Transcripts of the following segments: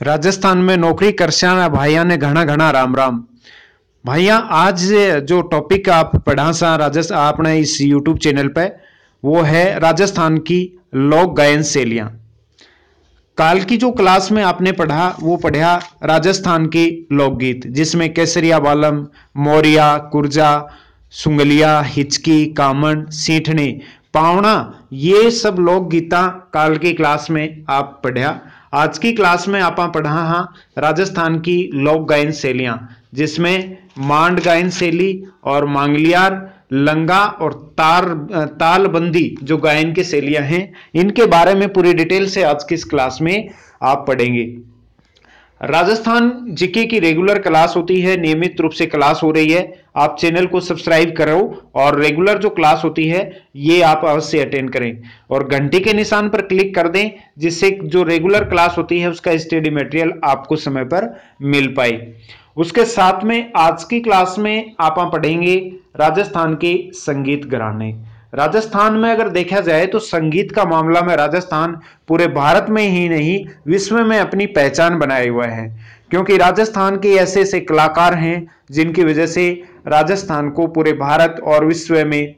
राजस्थान में नौकरी करस्या भाइया ने घना घना राम राम भाइया, आज जो टॉपिक आप पढ़ा सा राजस्थान आपने इस यूट्यूब चैनल पे, वो है राजस्थान की लोक गायन शैलियाँ। काल की जो क्लास में आपने पढ़ा, वो पढ़ा राजस्थान के लोकगीत जिसमें केसरिया बालम मोरिया, कुर्जा, सुंगलिया, हिचकी, कामन, सीठने, पावना, ये सब लोकगीता काल की क्लास में आप पढ़ा आज की क्लास में आप पढ़ा हाँ राजस्थान की लोक गायन शैलियाँ, जिसमें मांड गायन शैली और मांगलियार, लंगा और तार, तालबंदी जो गायन की शैलियाँ हैं, इनके बारे में पूरी डिटेल से आज की इस क्लास में आप पढ़ेंगे। राजस्थान जीके की रेगुलर क्लास होती है, नियमित रूप से क्लास हो रही है। आप चैनल को सब्सक्राइब करो और रेगुलर जो क्लास होती है, ये आप अवश्य अटेंड करें। और घंटी के निशान पर क्लिक कर दें, जिससे जो रेगुलर क्लास होती है, उसका स्टडी मटेरियल आपको समय पर मिल पाए। उसके साथ में आज की क्लास में आप पढ़ेंगे राजस्थान के संगीत घराने। राजस्थान में अगर देखा जाए तो संगीत का मामला में राजस्थान पूरे भारत में ही नहीं, विश्व में अपनी पहचान बनाए हुए है। क्योंकि राजस्थान के ऐसे ऐसे कलाकार हैं जिनकी वजह से राजस्थान को पूरे भारत और विश्व में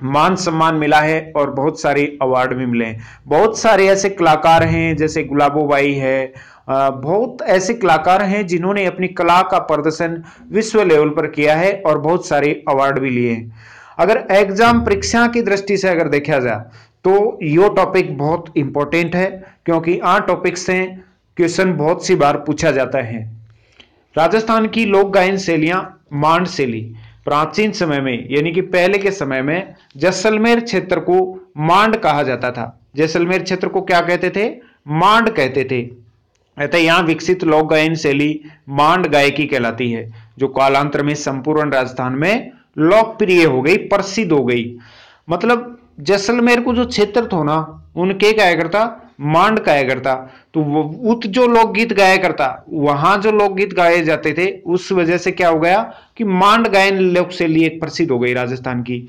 मान सम्मान मिला है और बहुत सारे अवार्ड भी मिले हैं। बहुत सारे ऐसे कलाकार हैं, जैसे गुलाबो बाई है बहुत ऐसे कलाकार हैं जिन्होंने अपनी कला का प्रदर्शन विश्व लेवल पर किया है और बहुत सारे अवार्ड भी लिए हैं। अगर एग्ज़ाम परीक्षा की दृष्टि से अगर देखा जाए तो यो टॉपिक बहुत इंपॉर्टेंट है, क्योंकि आ टॉपिक से क्वेश्चन बहुत सी बार पूछा जाता है। राजस्थान की लोक गायन शैलियाँ, मांड शैली, प्राचीन समय में, यानी कि पहले के समय में, जैसलमेर क्षेत्र को मांड कहा जाता था। जैसलमेर क्षेत्र को क्या कहते थे? मांड कहते थे। अतः यहाँ विकसित लोक गायन शैली मांड गायकी कहलाती है, जो कालांतर में संपूर्ण राजस्थान में लोकप्रिय हो गई, प्रसिद्ध हो गई। मतलब जैसलमेर को जो क्षेत्र था ना, उनके गाया करता मांड गाया करता तो उत जो लोकगीत गाया करता वहाँ जो लोकगीत गाए जाते थे, उस वजह से क्या हो गया कि मांड गायन लोक शैली एक प्रसिद्ध हो गई राजस्थान की।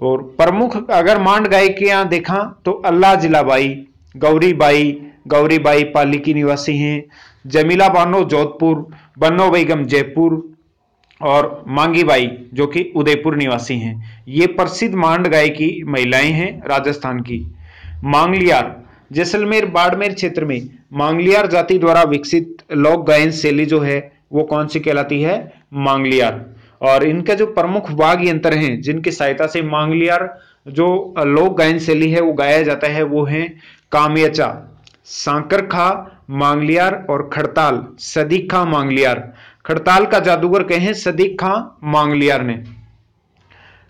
और प्रमुख अगर मांड गायिकियाँ देखा तो अल्लाह जिलाबाई गौरी बाई गौरीबाई पाली की निवासी हैं, जमीला बानो जोधपुर, बन्नो बेगम जयपुर और मांगी बाई जो कि उदयपुर निवासी हैं, ये प्रसिद्ध मांड गाय की महिलाएँ हैं राजस्थान की। मांगलियार, जैसलमेर बाड़मेर क्षेत्र में मांगलियार जाति द्वारा विकसित लोक गायन शैली जो है, वो कौन सी कहलाती है? मांगलियार। और इनका जो प्रमुख वाग यंत्र हैं, जिनकी सहायता से मांगलियार जो लोक गायन शैली है, वो गाया जाता है, वो है कामयचा सांकर खा मांगलियार और खड़ताल सदीक खां मांगलियार। खड़ताल का जादूगर कहे हैं सदीक खां मांगलियार ने।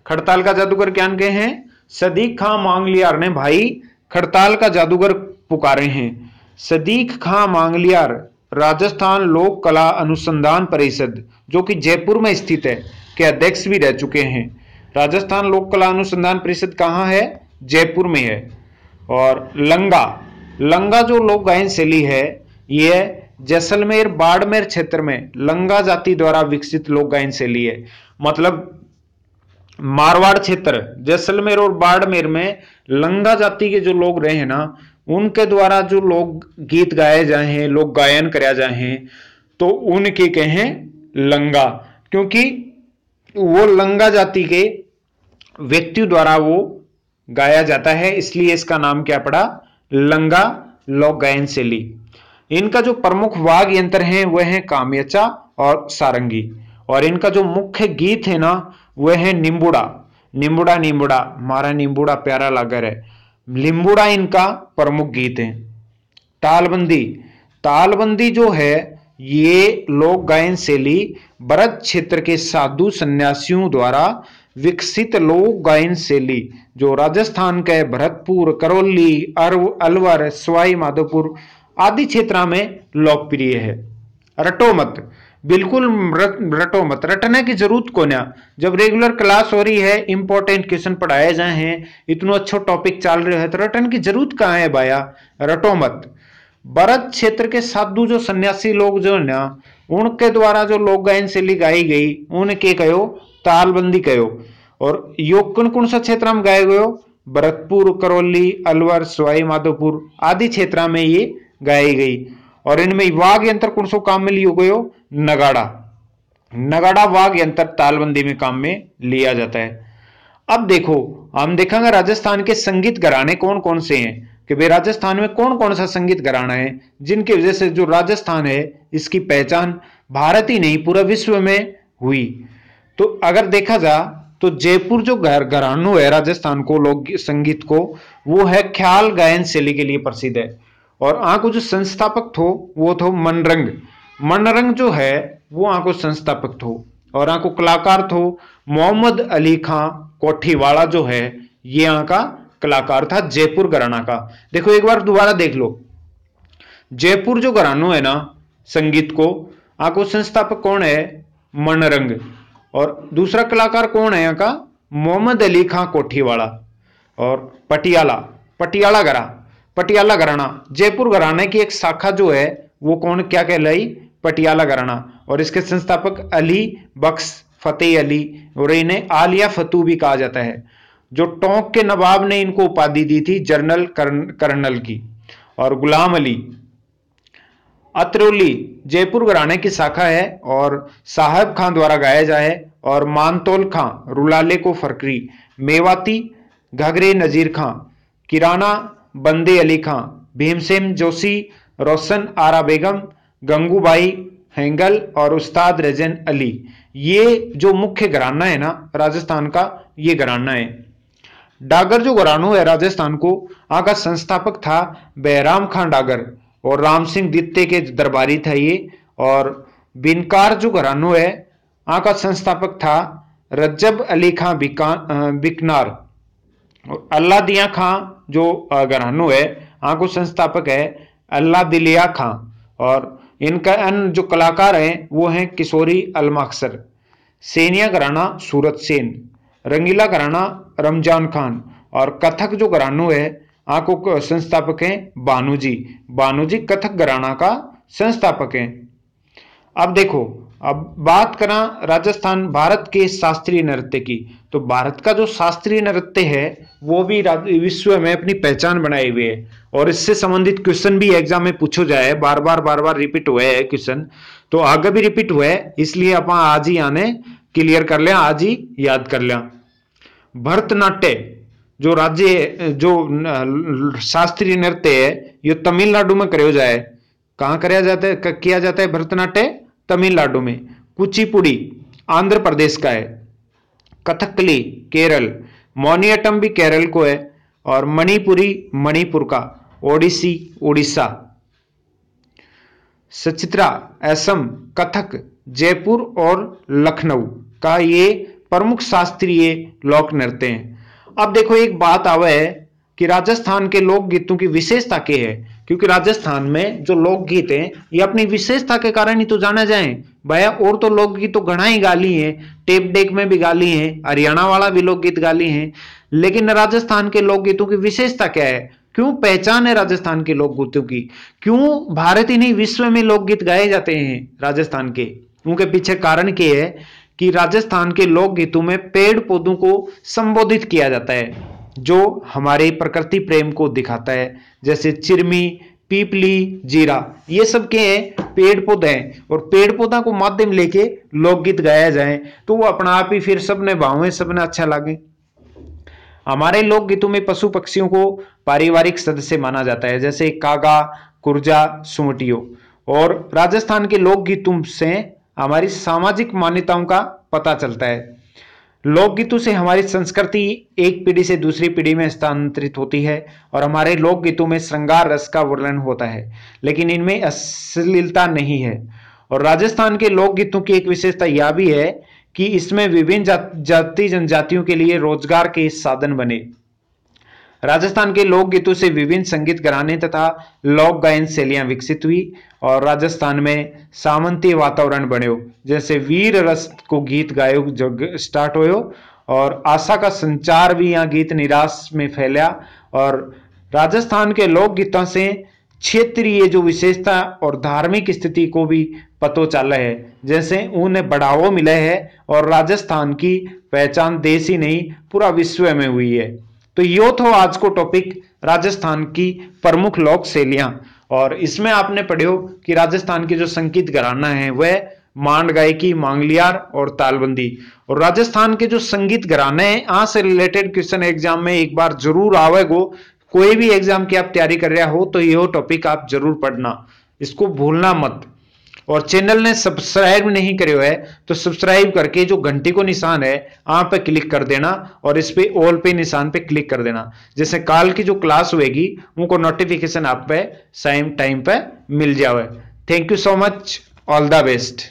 खड़ताल का जादूगर क्या कहे हैं? सदीक खां मांगलियार ने, भाई, खड़ताल का जादूगर पुकारे हैं। सदीक खां मांगलियार, राजस्थान लोक कला अनुसंधान परिषद, जो कि जयपुर में स्थित है, के अध्यक्ष भी रह चुके हैं। राजस्थान लोक कला अनुसंधान परिषद कहाँ है? जयपुर में है। और लंगा लंगा जो लोक गायन शैली है यह जैसलमेर बाड़मेर क्षेत्र में लंगा जाति द्वारा विकसित लोक गायन शैली है। मतलब मारवाड़ क्षेत्र, जैसलमेर और बाड़मेर में लंगा जाति के जो लोग रहे हैं ना, उनके द्वारा जो लोग गीत गाए जाए हैं लोग गायन कराया जाए हैं तो उनके कहें लंगा। क्योंकि वो लंगा जाति के व्यक्ति द्वारा वो गाया जाता है, इसलिए इसका नाम क्या पड़ा? लंगा लोक गायन शैली। इनका जो प्रमुख वाग यंत्र है, वह है काम्यचा और सारंगी। और इनका जो मुख्य गीत है ना, वह है निम्बुड़ा। निम्बुड़ा निम्बुड़ा, मारा निम्बुड़ा प्यारा लागर है लिम्बुड़ा इनका प्रमुख गीत है। तालबंदी। तालबंदी जो है, ये लोक गायन शैली भरत क्षेत्र के साधु सन्यासियों द्वारा विकसित लोक गायन शैली, जो राजस्थान के भरतपुर, करौली, अरव, अलवर, सवाई, माधोपुर आदि क्षेत्र में लोकप्रिय है। रटो मत। बिल्कुल रटो मत। रटने की ज़रूरत को ना। जब रेगुलर क्लास हो रही है इंपॉर्टेंट क्वेश्चन पढ़ाए जाए हैं, इतना अच्छा टॉपिक चल रहा है तो रटन की ज़रूरत कहाँ है भाया रटो मत। भरत क्षेत्र के साधु जो सन्यासी लोग जो ना, उनके द्वारा जो लोक गायन शैली गाई गई, उनके कहो, तालबंदी कहो। और योग कौन कौन सा क्षेत्र में गाए गयो? भरतपुर, करौली, अलवर, सवाई, माधोपुर आदि क्षेत्र में ये गाई गई। और इनमें वाघ यंत्र कौन सो काम में लियो गयो? नगाड़ा। नगाड़ा वाघ यंत्र तालबंदी में काम में लिया जाता है। अब देखो, हम देखेंगे राजस्थान के संगीत घराने कौन कौन से हैं? कि भाई राजस्थान में कौन कौन सा संगीत घराना है, जिनकी वजह से जो राजस्थान है, इसकी पहचान भारत ही नहीं, पूरा विश्व में हुई। तो अगर देखा जा तो जयपुर जो घर, घरानो है राजस्थान को, लोक संगीत को, वो है ख्याल गायन शैली के लिए प्रसिद्ध है। और आंको जो संस्थापक थो, वो थो मनरंग। मनरंग जो है, वो आंको संस्थापक थो। और आंको कलाकार थो, मोहम्मद अली खां कोठीवाड़ा जो है, ये यहाँ का कलाकार था, जयपुर घराना का। देखो, एक बार दोबारा देख लो। जयपुर जो घरानो है ना, संगीत को आको संस्थापक कौन है? मनरंग। और दूसरा कलाकार कौन है यहाँ का? मोहम्मद अली खां कोठीवाड़ा। और पटियाला पटियाला घरा। पटियाला घराना। जयपुर घराने की एक शाखा जो है, वो कौन, क्या कहलाई? पटियाला घराना। और इसके संस्थापक अली बख्श फतेह अली, और इन्हें आलिया फतू भी कहा जाता है, जो टोंक के नवाब ने इनको उपाधि दी थी, जनरल कर्नल की। और गुलाम अली, अतरौली, जयपुर घराने की शाखा है, और साहब खां द्वारा गाया जाए, और मानतोल खां, रुलाले को फरकरी, मेवाती घगरे नजीर खां, किराना बंदे अली खां, भीमसेन जोशी, रोशन आरा बेगम, गंगूबाई हैंगल और उस्ताद रजन अली। ये जो मुख्य घराना है ना, राजस्थान का, ये घराना है। डागर जो घरानो है राजस्थान को, आका संस्थापक था बहराम खान डागर और राम सिंह द्वितीय के दरबारी था ये। और बिनकार जो घरानो है, आका संस्थापक था रज्जब अली खां बिकनार। और अल्लाह दिया खां, जो घरानो है आको संस्थापक है, अल्लाह दिलिया खां। और इनका अन्य जो कलाकार हैं, वो हैं किशोरी अलमाक्सर। सेनिया घराना सूरत सेन। रंगीला घराना रमज़ान खान। और कथक जो घरानो है आँखों संस्थापक हैं बानूजी बानूजी कथक घराना का संस्थापक हैं। अब देखो, अब बात करा राजस्थान भारत के शास्त्रीय नृत्य की। तो भारत का जो शास्त्रीय नृत्य है, वो भी विश्व में अपनी पहचान बनाए हुए है। और इससे संबंधित क्वेश्चन भी एग्ज़ाम में पूछो जाए बार बार बार बार रिपीट हुए है क्वेश्चन तो आगे भी रिपीट हुए इसलिए अपन आज ही आने क्लियर कर लिया आज ही याद कर लिया भरतनाट्य, जो राज्य, जो शास्त्रीय नृत्य है, ये तमिलनाडु में करो जाए। कहाँ कराया जाता है किया जाता है भरतनाट्य? तमिलनाडु में कुचिपुड़ी, आंध्र प्रदेश का है, कथकली, केरल, मोनियटम भी केरल को है और मणिपुरी, मणिपुर का, ओडिसी उड़ीसा सचित्रा, असम, कथक, जयपुर और लखनऊ का ये प्रमुख शास्त्रीय लोक नृत्य हैं। अब देखो, एक बात आवे है कि राजस्थान के लोक गीतों की विशेषता क्या है? क्योंकि राजस्थान में जो लोकगीत हैं, ये अपनी विशेषता के कारण ही तो जाना जाए। भैया, और तो लोकगीत तो घना ही गाली है। टेप डेक में भी गाली है, हरियाणा वाला भी लोकगीत गाली है। लेकिन राजस्थान के लोकगीतों की विशेषता क्या है? क्यों पहचान है राजस्थान के लोकगीतों की? क्यों भारत ही नहीं, विश्व में लोकगीत गाए जाते हैं राजस्थान के? उनके पीछे कारण क्या है कि राजस्थान के लोकगीतों में पेड़ पौधों को संबोधित किया जाता है। जो हमारे प्रकृति प्रेम को दिखाता है, जैसे चिरमी, पीपली, जीरा, ये सब के हैं, पेड़ पौधे हैं। और पेड़ पौधा को माध्यम लेके लोकगीत गाया जाए तो वो अपना आप ही फिर सबने भावे सबने अच्छा लगे। हमारे लोकगीतों में पशु पक्षियों को पारिवारिक सदस्य माना जाता है, जैसे कागा, कुर्जा, सुमटियो। और राजस्थान के लोकगीतों से हमारी सामाजिक मान्यताओं का पता चलता है। लोकगीतों से हमारी संस्कृति एक पीढ़ी से दूसरी पीढ़ी में स्थानांतरित होती है और हमारे लोकगीतों में श्रृंगार रस का वर्णन होता है, लेकिन इनमें अश्लीलता नहीं है। और राजस्थान के लोकगीतों की एक विशेषता यह भी है कि इसमें विभिन्न जाति जनजातियों के लिए रोज़गार के साधन बने। राजस्थान के लोकगीतों से विभिन्न संगीत घराने तथा लोक गायन शैलियाँ विकसित हुई और राजस्थान में सामंती वातावरण बने जैसे वीर रस को गीत गायो स्टार्ट हो और आशा का संचार भी यहाँ गीत निराश में फैलिया और राजस्थान के लोकगीतों से क्षेत्रीय जो विशेषता और धार्मिक स्थिति को भी पतो चल है, जैसे उन्हें बढ़ावा मिला है और राजस्थान की पहचान देश ही नहीं, पूरा विश्व में हुई है। तो यो थो आज को टॉपिक राजस्थान की प्रमुख लोक शैलियाँ। और इसमें आपने पढ़ियो कि राजस्थान के जो संगीत घराना है, वह मांड गायकी, मांगलियार और तालबंदी। और राजस्थान के जो संगीत घराने हैं यहाँ से रिलेटेड क्वेश्चन एग्ज़ाम में एक बार ज़रूर आवेगो कोई भी एग्ज़ाम की आप तैयारी कर रहे हो तो यह टॉपिक आप ज़रूर पढ़ना। इसको भूलना मत। और चैनल ने सब्सक्राइब नहीं करे है तो सब्सक्राइब करके जो घंटी को निशान है, आप पे क्लिक कर देना और इस पे ऑल पे निशान पे क्लिक कर देना। जैसे काल की जो क्लास होगी उनको नोटिफिकेशन आप पे सेम टाइम पे मिल जाए thank you so much all the best